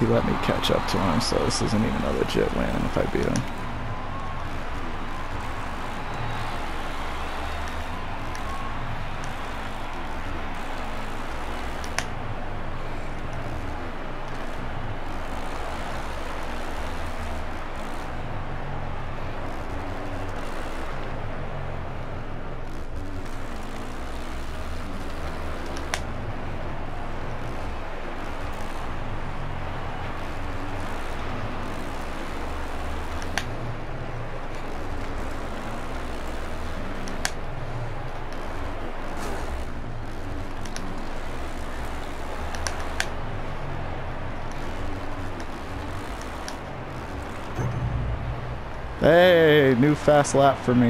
He let me catch up to him, so this isn't even a legit win if I beat him. Hey, new fast lap for me.